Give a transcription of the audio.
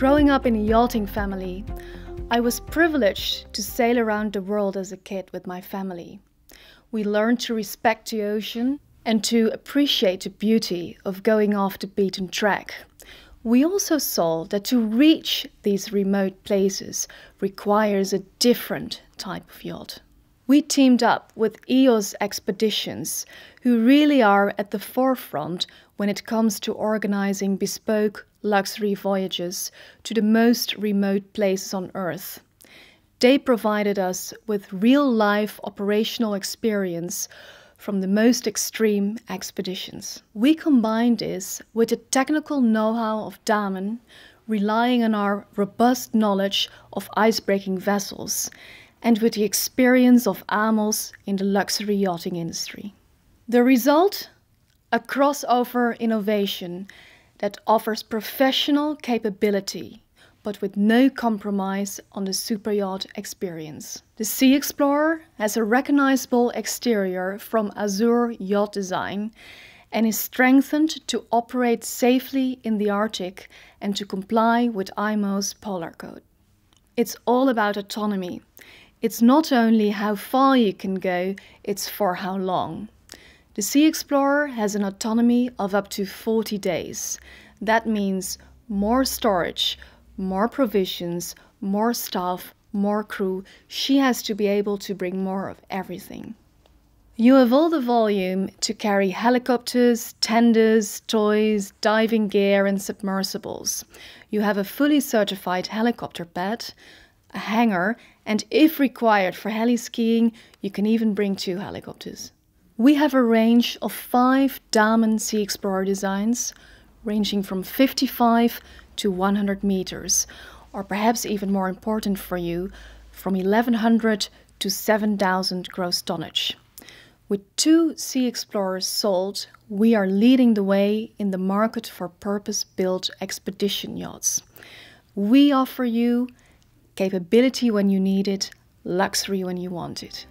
Growing up in a yachting family, I was privileged to sail around the world as a kid with my family. We learned to respect the ocean and to appreciate the beauty of going off the beaten track. We also saw that to reach these remote places requires a different type of yacht. We teamed up with EYOS Expeditions, who really are at the forefront when it comes to organizing bespoke luxury voyages to the most remote places on Earth. They provided us with real life operational experience from the most extreme expeditions. We combined this with the technical know how of Damen, relying on our robust knowledge of icebreaking vessels, and with the experience of Amels in the luxury yachting industry. The result? A crossover innovation that offers professional capability but with no compromise on the super yacht experience. The SeaXplorer has a recognizable exterior from Azure Yacht Design and is strengthened to operate safely in the Arctic and to comply with IMO's Polar Code. It's all about autonomy. It's not only how far you can go, it's for how long. The SeaXplorer has an autonomy of up to 40 days. That means more storage, more provisions, more staff, more crew. She has to be able to bring more of everything. You have all the volume to carry helicopters, tenders, toys, diving gear, and submersibles. You have a fully certified helicopter pad, a hangar, and if required for heli skiing, you can even bring two helicopters. We have a range of five Damen SeaXplorer designs, ranging from 55 to 100 meters, or perhaps even more important for you, from 1100 to 7000 gross tonnage. With two SeaXplorers sold, we are leading the way in the market for purpose built expedition yachts. We offer you capability when you need it, luxury when you want it.